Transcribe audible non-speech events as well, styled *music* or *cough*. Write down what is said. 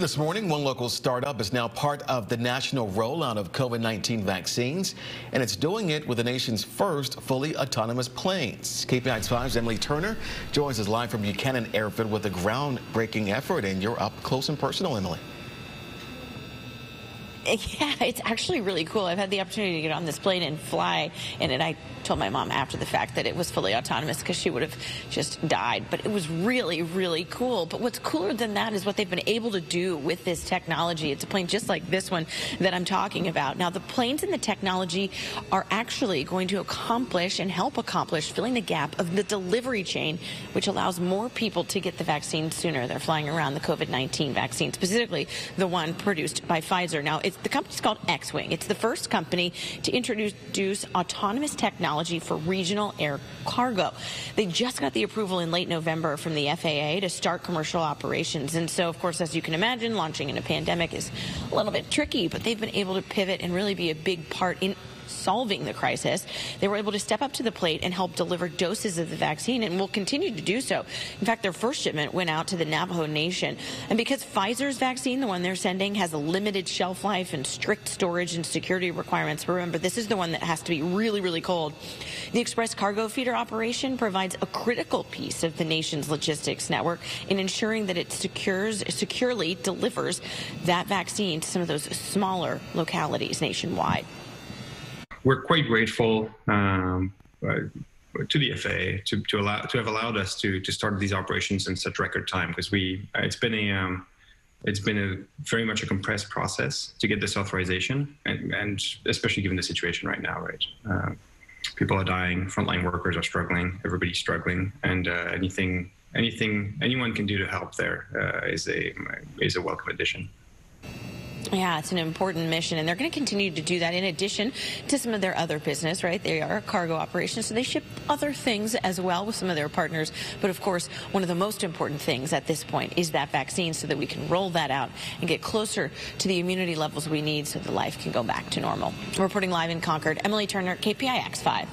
This morning, one local startup is now part of the national rollout of COVID-19 vaccines, and it's doing it with the nation's first fully autonomous planes. KPIX 5's Emily Turner joins us live from Buchanan Airfield with a groundbreaking effort, and you're up close and personal, Emily. *laughs* Yeah, it's actually really cool. I've had the opportunity to get on this plane and fly in it. I told my mom after the fact that it was fully autonomous because she would have just died. But it was really, really cool. But what's cooler than that is what they've been able to do with this technology. It's a plane just like this one that I'm talking about. Now, the planes and the technology are actually going to accomplish and help accomplish filling the gap of the delivery chain, which allows more people to get the vaccine sooner. They're flying around the COVID-19 vaccine, specifically the one produced by Pfizer. Now, it's the company's called Xwing. It's the first company to introduce autonomous technology for regional air cargo. They just got the approval in late November from the FAA to start commercial operations. And so, of course, as you can imagine, launching in a pandemic is a little bit tricky, but they've been able to pivot and really be a big part in solving the crisis. They were able to step up to the plate and help deliver doses of the vaccine and will continue to do so. In fact, their first shipment went out to the Navajo Nation. And because Pfizer's vaccine, the one they're sending, has a limited shelf life and strict storage and security requirements, remember, this is the one that has to be really, really cold. The Express Cargo Feeder operation provides a critical piece of the nation's logistics network in ensuring that it secures, securely delivers that vaccine to some of those smaller localities nationwide we're quite grateful um, uh, to the FAA to, to allow to have allowed us to to start these operations in such record time because we it's been a um, it's been a very much a compressed process to get this authorization and, and especially given the situation right now right? Uh, people are dying frontline workers are struggling everybody's struggling and uh, anything anything anyone can do to help there uh, is a is a welcome addition yeah, it's an important mission, and they're going to continue to do that in addition to some of their other business, right? They are a cargo operation, so they ship other things as well with some of their partners. But of course, one of the most important things at this point is that vaccine so that we can roll that out and get closer to the immunity levels we need so that life can go back to normal. Reporting live in Concord, Emily Turner, KPIX 5.